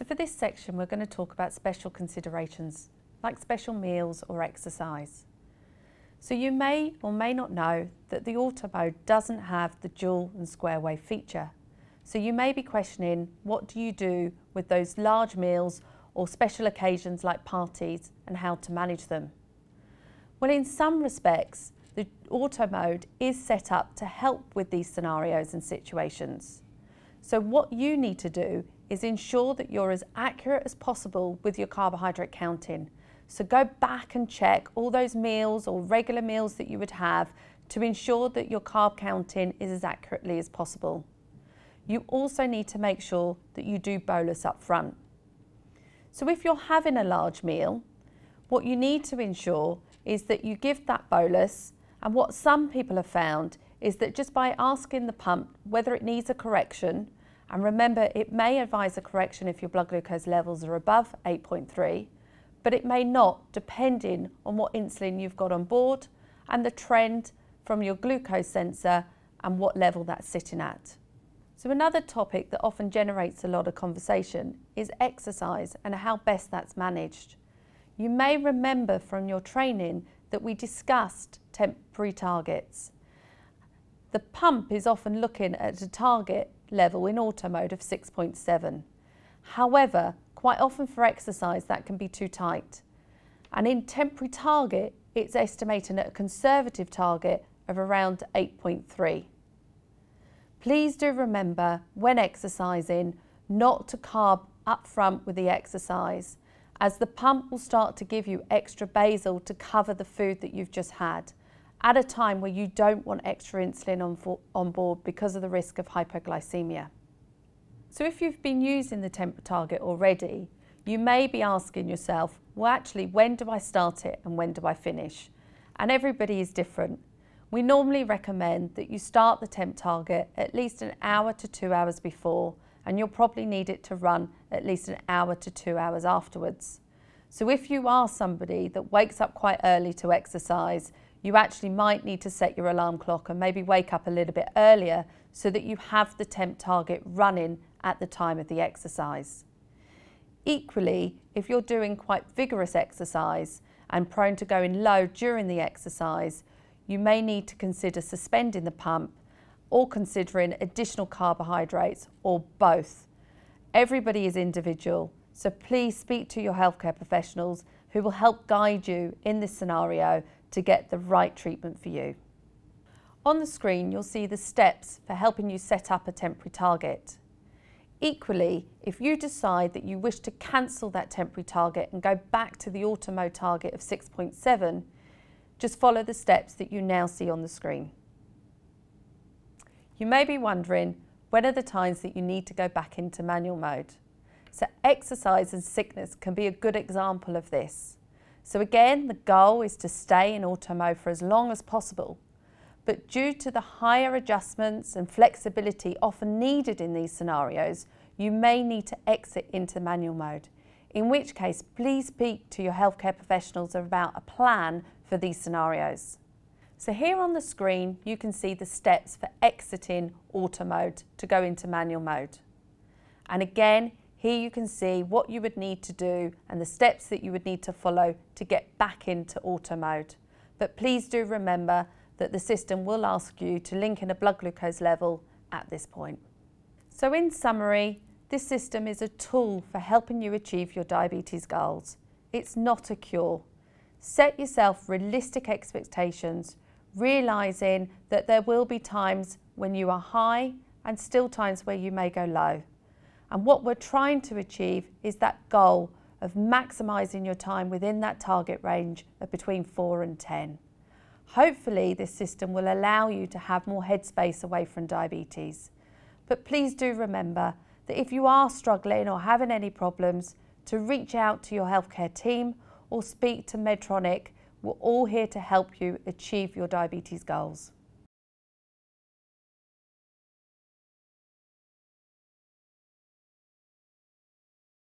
So for this section, we're going to talk about special considerations, like special meals or exercise. So you may or may not know that the auto mode doesn't have the dual and square wave feature. So you may be questioning, what do you do with those large meals or special occasions like parties and how to manage them? Well, in some respects, the auto mode is set up to help with these scenarios and situations. So what you need to do is ensure that you're as accurate as possible with your carbohydrate counting. So go back and check all those meals or regular meals that you would have to ensure that your carb counting is as accurately as possible. You also need to make sure that you do bolus up front. So if you're having a large meal, what you need to ensure is that you give that bolus and what some people have found is that just by asking the pump whether it needs a correction, and remember it may advise a correction if your blood glucose levels are above 8.3, but it may not depending on what insulin you've got on board and the trend from your glucose sensor and what level that's sitting at. So another topic that often generates a lot of conversation is exercise and how best that's managed. You may remember from your training that we discussed temporary targets. The pump is often looking at a target level in auto mode of 6.7. However, quite often for exercise that can be too tight. And in temporary target, it's estimating at a conservative target of around 8.3. Please do remember when exercising not to carb up front with the exercise as the pump will start to give you extra basal to cover the food that you've just had at a time where you don't want extra insulin on, on board because of the risk of hypoglycemia. So if you've been using the temp target already, you may be asking yourself, well actually when do I start it and when do I finish? And everybody is different. We normally recommend that you start the temp target at least an hour to two hours before and you'll probably need it to run at least an hour to two hours afterwards. So if you are somebody that wakes up quite early to exercise, you actually might need to set your alarm clock and maybe wake up a little bit earlier so that you have the temp target running at the time of the exercise. Equally, if you're doing quite vigorous exercise and prone to going low during the exercise, you may need to consider suspending the pump or considering additional carbohydrates or both. Everybody is individual, so please speak to your healthcare professionals who will help guide you in this scenario to get the right treatment for you. On the screen, you'll see the steps for helping you set up a temporary target. Equally, if you decide that you wish to cancel that temporary target and go back to the auto mode target of 6.7, just follow the steps that you now see on the screen. You may be wondering, when are the times that you need to go back into manual mode? So exercise and sickness can be a good example of this. So again, the goal is to stay in auto mode for as long as possible. But due to the higher adjustments and flexibility often needed in these scenarios, you may need to exit into manual mode. In which case, please speak to your healthcare professionals about a plan for these scenarios. So here on the screen, you can see the steps for exiting auto mode to go into manual mode. And again, here you can see what you would need to do and the steps that you would need to follow to get back into auto mode. But please do remember that the system will ask you to link in a blood glucose level at this point. So in summary, this system is a tool for helping you achieve your diabetes goals. It's not a cure. Set yourself realistic expectations realizing that there will be times when you are high and still times where you may go low. And what we're trying to achieve is that goal of maximising your time within that target range of between 4 and 10. Hopefully this system will allow you to have more headspace away from diabetes. But please do remember that if you are struggling or having any problems, to reach out to your healthcare team or speak to Medtronic we're all here to help you achieve your diabetes goals.